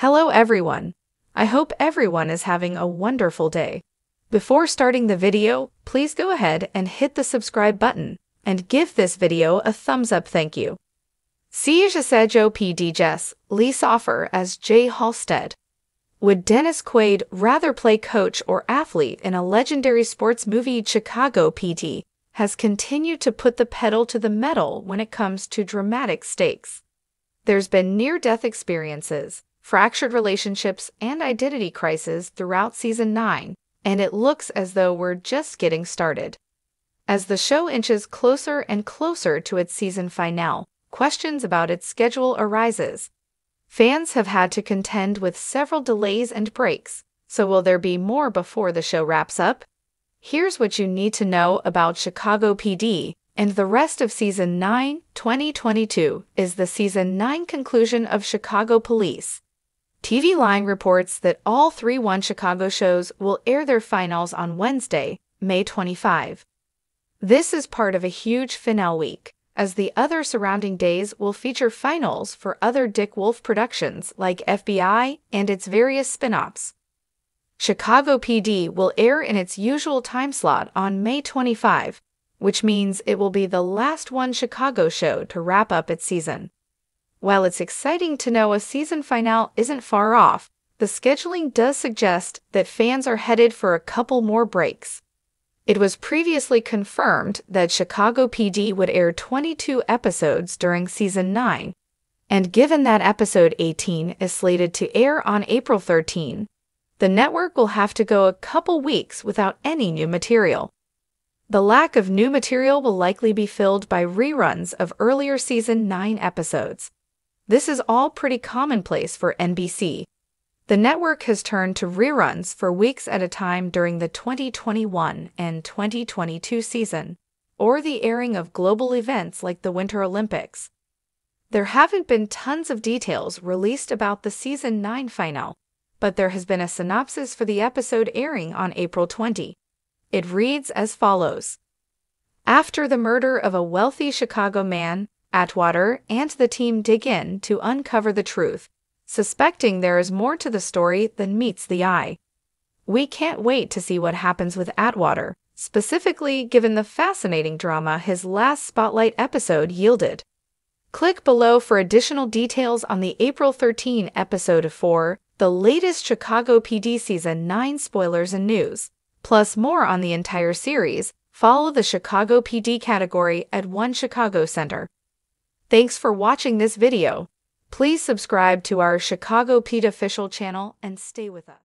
Hello everyone. I hope everyone is having a wonderful day. Before starting the video, please go ahead and hit the subscribe button and give this video a thumbs up thank you. Siege Asejo P. Jess, Lee Soffer as Jay Halstead. Would Dennis Quaid rather play coach or athlete in a legendary sports movie Chicago PD has continued to put the pedal to the metal when it comes to dramatic stakes. There's been near-death experiences, fractured relationships, and identity crises throughout season 9, and it looks as though we're just getting started. As the show inches closer and closer to its season finale, questions about its schedule arises. Fans have had to contend with several delays and breaks, so will there be more before the show wraps up? Here's what you need to know about Chicago PD and the rest of Season 9, 2022 is the Season 9 conclusion of Chicago Police. TV Line reports that all 3 1 Chicago shows will air their finals on Wednesday, May 25. This is part of a huge finale week, as the other surrounding days will feature finals for other Dick Wolf productions like FBI and its various spin offs. Chicago PD will air in its usual time slot on May 25, which means it will be the last one Chicago show to wrap up its season. While it's exciting to know a season finale isn't far off, the scheduling does suggest that fans are headed for a couple more breaks. It was previously confirmed that Chicago PD would air 22 episodes during season 9, and given that episode 18 is slated to air on April 13, the network will have to go a couple weeks without any new material. The lack of new material will likely be filled by reruns of earlier season 9 episodes. This is all pretty commonplace for NBC, the network has turned to reruns for weeks at a time during the 2021 and 2022 season, or the airing of global events like the Winter Olympics. There haven't been tons of details released about the season 9 final, but there has been a synopsis for the episode airing on April 20. It reads as follows After the murder of a wealthy Chicago man, Atwater and the team dig in to uncover the truth suspecting there is more to the story than meets the eye. We can't wait to see what happens with Atwater, specifically given the fascinating drama his last Spotlight episode yielded. Click below for additional details on the April 13 episode of 4, the latest Chicago PD season 9 spoilers and news, plus more on the entire series. Follow the Chicago PD category at One Chicago Center. Thanks for watching this video. Please subscribe to our Chicago PD official channel and stay with us.